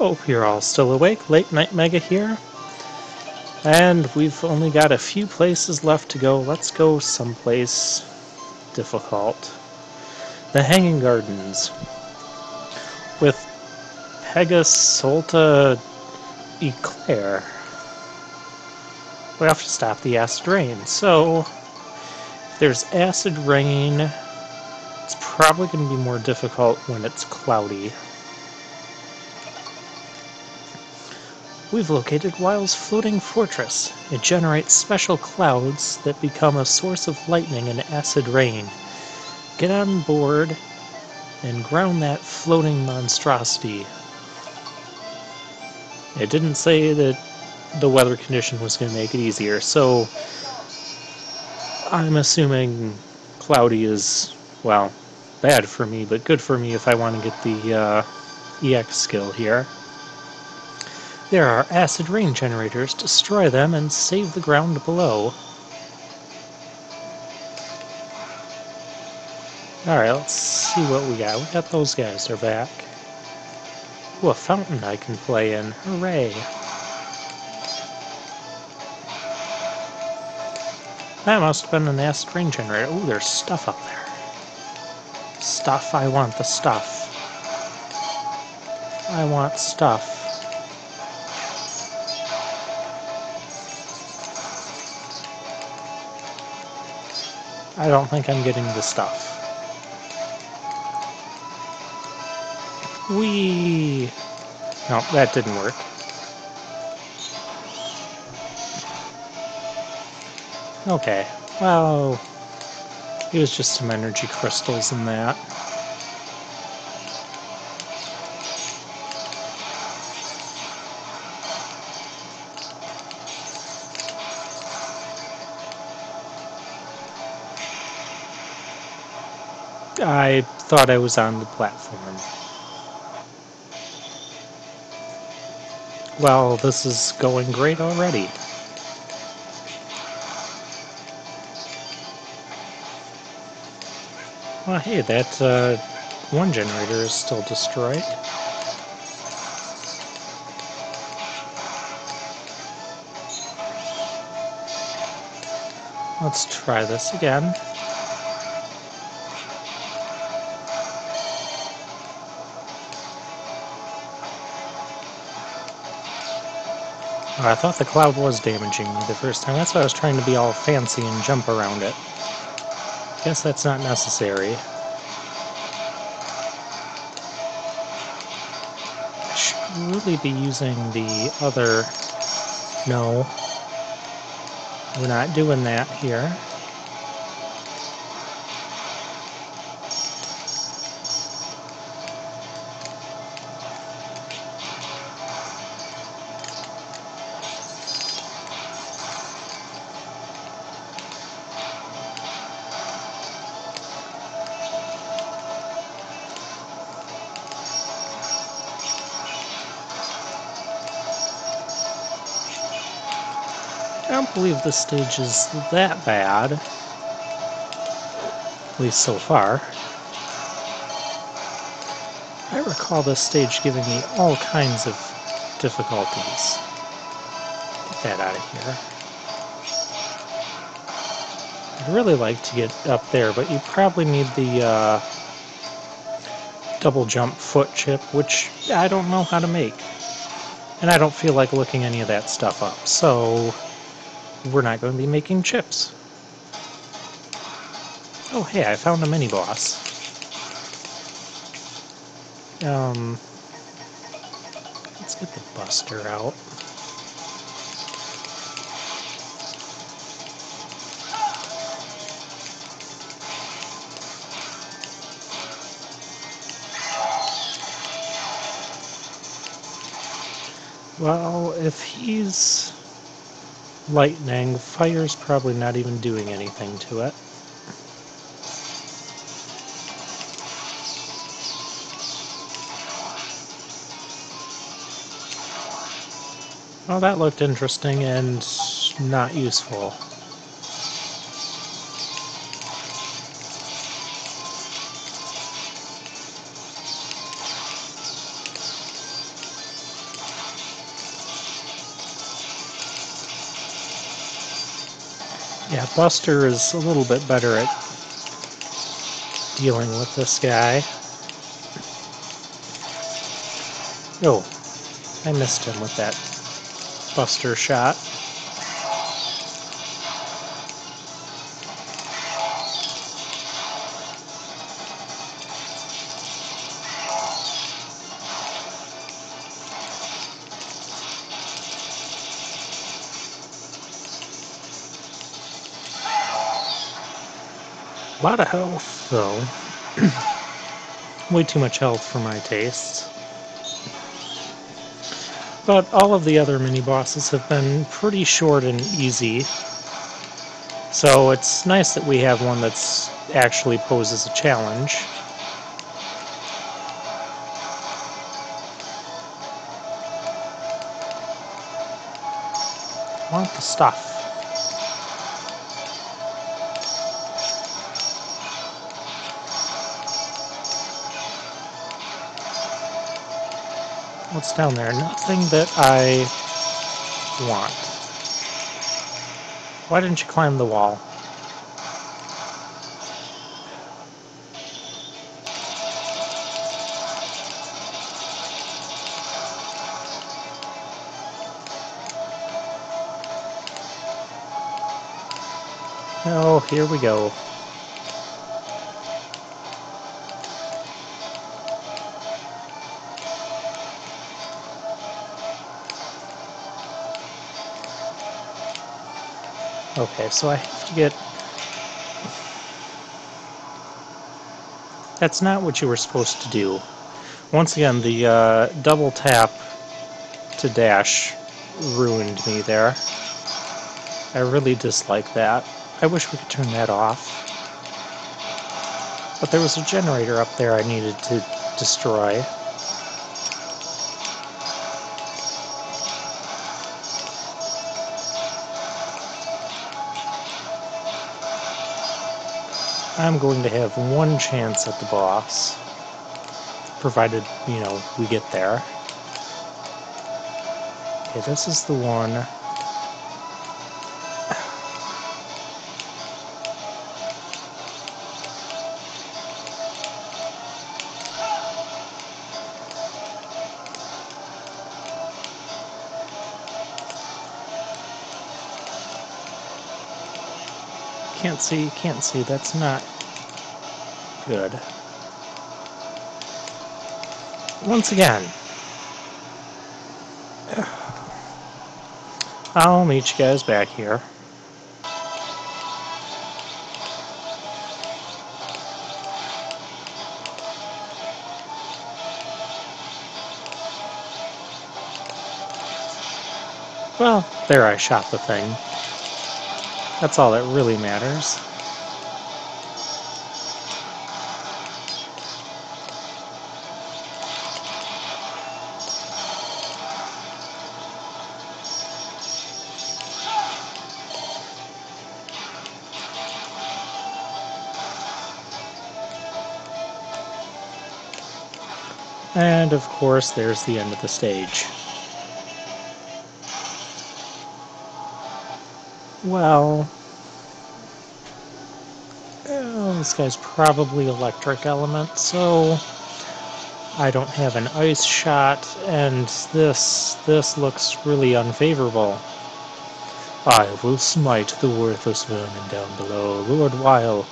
hope you're all still awake. Late Night Mega here. And we've only got a few places left to go. Let's go someplace difficult. The Hanging Gardens. With Pegasolta Eclair. We have to stop the acid rain. So, if there's acid rain, it's probably going to be more difficult when it's cloudy. We've located Weil's floating fortress. It generates special clouds that become a source of lightning and acid rain. Get on board and ground that floating monstrosity. It didn't say that the weather condition was going to make it easier, so I'm assuming cloudy is, well, bad for me, but good for me if I want to get the uh, EX skill here. There are acid rain generators. Destroy them and save the ground below. Alright, let's see what we got. We got those guys, they're back. Ooh, a fountain I can play in. Hooray! That must have been an acid rain generator. Ooh, there's stuff up there. Stuff, I want the stuff. I want stuff. I don't think I'm getting the stuff. We No, that didn't work. Okay, well, it was just some energy crystals in that. I thought I was on the platform. Well, this is going great already. Well, hey, that uh, one generator is still destroyed. Let's try this again. Uh, I thought the cloud was damaging me the first time. That's why I was trying to be all fancy and jump around it. Guess that's not necessary. I should really be using the other... No. We're not doing that here. I don't believe this stage is that bad. At least so far. I recall this stage giving me all kinds of difficulties. Get that out of here. I'd really like to get up there, but you probably need the uh, double jump foot chip, which I don't know how to make. And I don't feel like looking any of that stuff up, so we're not going to be making chips. Oh hey, I found a mini-boss. Um, let's get the Buster out. Well, if he's lightning, fire's probably not even doing anything to it. Well, that looked interesting and not useful. Yeah, Buster is a little bit better at dealing with this guy. Oh, I missed him with that Buster shot. A lot of health, though. Way too much health for my taste. But all of the other mini-bosses have been pretty short and easy. So it's nice that we have one that's actually poses a challenge. want the stuff. What's down there? Nothing that I want. Why didn't you climb the wall? Oh, here we go. Okay, so I have to get... That's not what you were supposed to do. Once again, the uh, double tap to dash ruined me there. I really dislike that. I wish we could turn that off. But there was a generator up there I needed to destroy. I'm going to have one chance at the boss, provided, you know, we get there. Okay, this is the one. Can't see, can't see, that's not good. Once again, I'll meet you guys back here. Well, there I shot the thing. That's all that really matters. And of course, there's the end of the stage. Well, oh, this guy's probably electric element, so I don't have an ice shot, and this, this looks really unfavorable. I will smite the worthless vermin down below. Lord Weil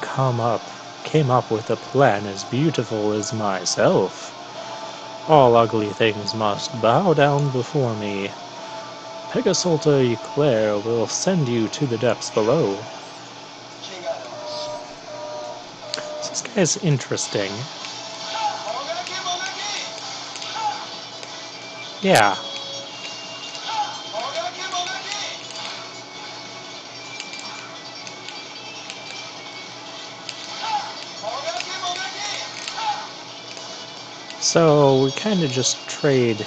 come up, came up with a plan as beautiful as myself. All ugly things must bow down before me. Pegasolta Eclair will send you to the depths below. this guy's interesting. Yeah. So we kind of just trade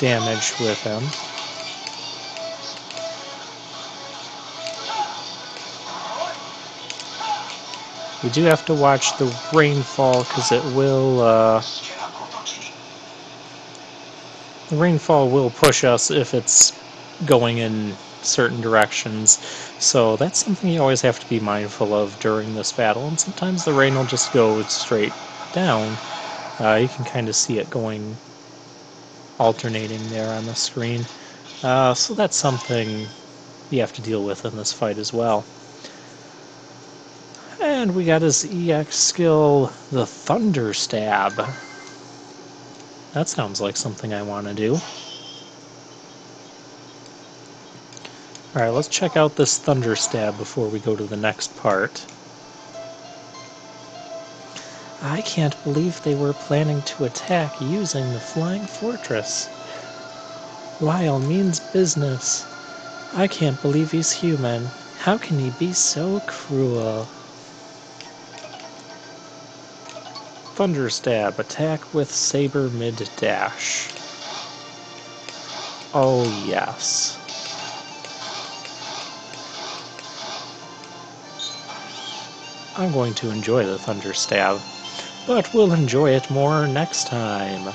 damage with him. We do have to watch the rainfall because it will, uh, the rainfall will push us if it's going in certain directions. So that's something you always have to be mindful of during this battle. And sometimes the rain will just go straight down. Uh, you can kind of see it going alternating there on the screen. Uh, so that's something you have to deal with in this fight as well. And we got his EX skill, the Thunder Stab. That sounds like something I want to do. Alright, let's check out this Thunder Stab before we go to the next part. I can't believe they were planning to attack using the Flying Fortress. Lyle means business. I can't believe he's human. How can he be so cruel? Thunder Stab. Attack with Saber mid dash. Oh, yes. I'm going to enjoy the Thunder Stab, but we'll enjoy it more next time.